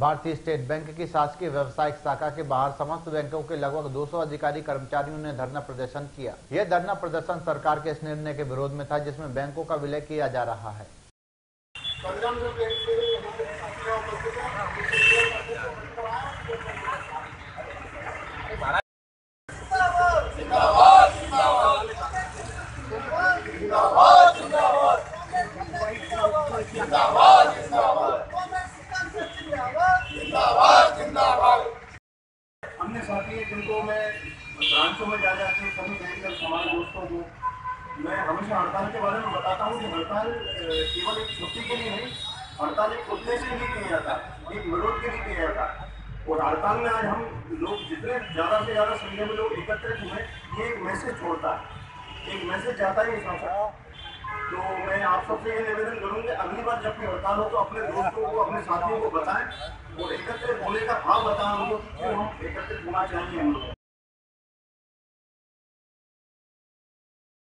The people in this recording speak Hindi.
भारतीय स्टेट बैंक की शासकीय व्यवसायिक शाखा के बाहर समस्त बैंकों के लगभग 200 अधिकारी कर्मचारियों ने धरना प्रदर्शन किया। यह धरना प्रदर्शन सरकार के इस निर्णय के विरोध में था, जिसमें बैंकों का विलय किया जा रहा है। अन्य साथी हैं जिनको मैं ब्रांचों में जा जाके सभी देखकर हमारे दोस्तों को मैं हमेशा हड़ताल के बारे में बताता हूँ कि हड़ताल केवल एक छुट्टी के लिए नहीं, हड़ताल एक उद्देश्य के लिए किया जाता है, एक विरोध के लिए किया जाता और हड़ताल में आज हम लोग जितने ज़्यादा से ज़्यादा संख्या में लोग एकत्रित हुए, ये एक मैसेज छोड़ता है, एक मैसेज जाता है इस तो मैं आप सबसे ये निवेदन करूँगी, अगली बार जब भी हड़ताल हो तो अपने दोस्तों को, अपने साथियों को बताएँ और एकत्रित होने का भाव बताएँ कि हम Itu tuh, 面吗